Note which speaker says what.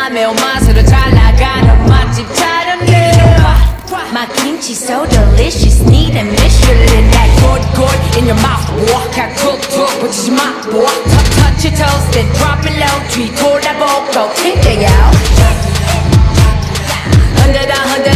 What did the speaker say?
Speaker 1: 남의 옷맛으로 맛집 My kimchi so delicious, need a Michelin That good, good in your mouth, walk out cook, cook, but your my boy. Touch, touch your toes, then drop it low. 뒤돌아보고 튕겨요 흔들어 흔들어